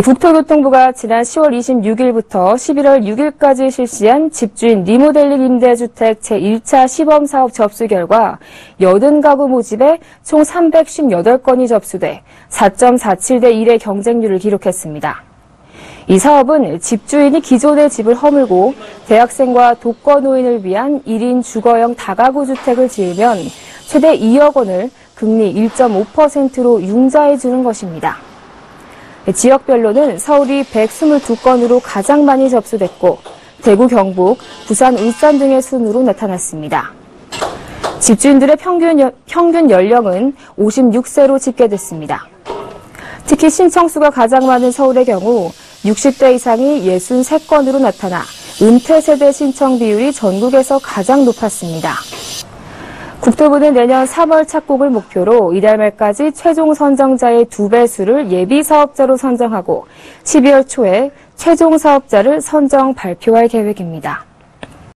국토교통부가 지난 10월 26일부터 11월 6일까지 실시한 집주인 리모델링 임대주택 제1차 시범사업 접수 결과 80가구 모집에 총 358건이 접수돼 4.47대 1의 경쟁률을 기록했습니다. 이 사업은 집주인이 기존의 집을 허물고 대학생과 독거 노인을 위한 1인 주거형 다가구 주택을 지으면 최대 2억 원을 금리 1.5%로 융자해 주는 것입니다. 지역별로는 서울이 122건으로 가장 많이 접수됐고 대구, 경북, 부산, 울산 등의 순으로 나타났습니다. 집주인들의 평균, 여, 평균 연령은 56세로 집계됐습니다. 특히 신청수가 가장 많은 서울의 경우 60대 이상이 63건으로 나타나 은퇴 세대 신청 비율이 전국에서 가장 높았습니다. 국토부는 내년 3월 착공을 목표로 이달 말까지 최종 선정자의 두 배수를 예비 사업자로 선정하고 12월 초에 최종 사업자를 선정 발표할 계획입니다.